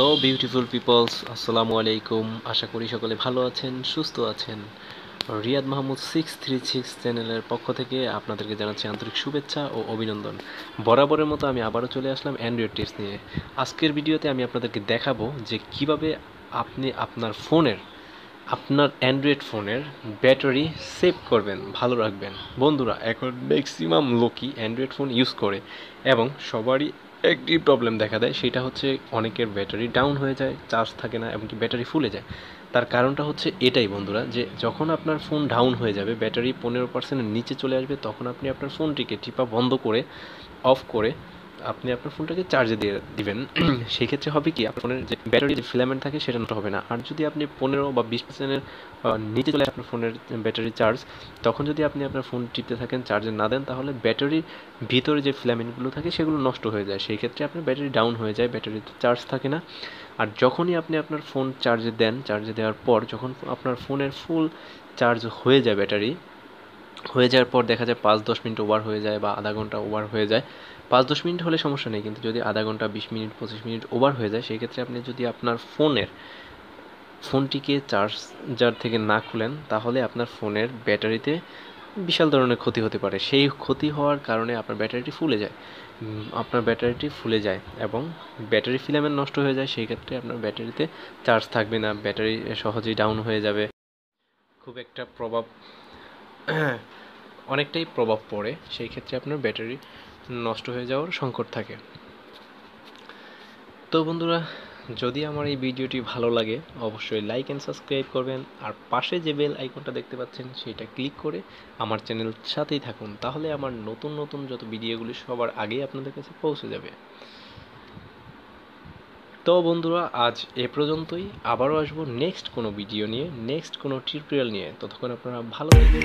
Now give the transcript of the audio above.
Hello beautiful people's আসসালামু আলাইকুম আশা করি সকলে ভালো আছেন, সুস্থ আছেন। Riyad Mahmud six three six চ্যানেলের পক্ষ থেকে আপনাদেরকে জানাচ্ছি আন্তরিক শুভেচ্ছা ও অভিনন্দন। বরাবরের মতো আমি আবারও চলে আসলাম অ্যান্ড্রয়েড টিপস নিয়ে। আজকের ভিডিওতে আমি আপনাদেরকে দেখাবো যে কীভাবে আপনি আপনার ফোনের, আপনার অ্যান্ড্রয়েড ফোনের ব্যাটারি সেভ করবেন, ভালো রাখবেন। বন্ধুরা, এখন ম্যাক্সিমাম লোকই অ্যান্ড্রয়েড ফোন ইউজ করে এবং সবারই একটি প্রবলেম দেখা দেয়, সেটা হচ্ছে অনেকের ব্যাটারি ডাউন হয়ে যায় চার্জ থাকে না, এমনকি ব্যাটারি ফুলে যায়। তার কারণটা হচ্ছে এটাই বন্ধুরা, যে যখন আপনার ফোন ডাউন হয়ে যাবে ব্যাটারি পনেরো পার্সেন্টের নিচে চলে আসবে, তখন আপনি আপনার ফোনটিকে টিপা বন্ধ করে অফ করে আপনি আপনার ফোনটাকে চার্জে দিয়ে দিবেন। সেই ক্ষেত্রে হবে কি, আপনার ফোনের যে ব্যাটারি যে ফিলামেন্ট থাকে সেটা নষ্ট হবে না। আর যদি আপনি পনেরো বা বিশ পার্সেন্টের নিচে চলে আপনার ফোনের ব্যাটারি চার্জ তখন যদি আপনি আপনার ফোন টিপতে থাকেন চার্জে না দেন, তাহলে ব্যাটারির ভিতরে যে ফিলামেন্টগুলো থাকে সেগুলো নষ্ট হয়ে যায়। সেই ক্ষেত্রে আপনার ব্যাটারি ডাউন হয়ে যায় ব্যাটারিতে চার্জ থাকে না। আর যখনই আপনি আপনার ফোন চার্জে দেন চার্জে দেওয়ার পর, যখন আপনার ফোনের ফুল চার্জ হয়ে যায় ব্যাটারি হয়ে যাওয়ার পর দেখা যায় পাঁচ দশ মিনিট ওভার হয়ে যায় বা আধা ঘণ্টা ওভার হয়ে যায়। পাঁচ দশ মিনিট হলে সমস্যা নেই, কিন্তু যদি আধা ঘণ্টা, বিশ মিনিট, পঁচিশ মিনিট ওভার হয়ে যায় সেই ক্ষেত্রে আপনি যদি আপনার ফোনের, ফোনটিকে চার্জার থেকে না খুলেন, তাহলে আপনার ফোনের ব্যাটারিতে বিশাল ধরনের ক্ষতি হতে পারে। সেই ক্ষতি হওয়ার কারণে আপনার ব্যাটারিটি ফুলে যায়। আপনার ব্যাটারিটি ফুলে যায় এবং ব্যাটারি ফিলামেন্ট নষ্ট হয়ে যায়, সেই ক্ষেত্রে আপনার ব্যাটারিতে চার্জ থাকবে না, ব্যাটারি সহজেই ডাউন হয়ে যাবে। খুব একটা প্রভাব অনেকটাই প্রভাব পড়ে। সেই ক্ষেত্রে আপনার ব্যাটারি নষ্ট হয়ে যাওয়ার সংকট থাকে। তো বন্ধুরা, যদি আমার এই ভিডিওটি ভালো লাগে, অবশ্যই লাইক অ্যান্ড সাবস্ক্রাইব করবেন। আর পাশে যে বেল আইকনটা দেখতে পাচ্ছেন, সেটা ক্লিক করে আমার চ্যানেল সাথেই থাকুন। তাহলে আমার নতুন নতুন যত ভিডিওগুলি সবার আগেই আপনাদের কাছে পৌঁছে যাবে। তো বন্ধুরা, আজ এ পর্যন্তই। আবারও আসব নেক্সট কোনো ভিডিও নিয়ে নেক্সট কোনো টিউটোরিয়াল নিয়ে। ততক্ষণ আপনারা ভালো থাকবেন।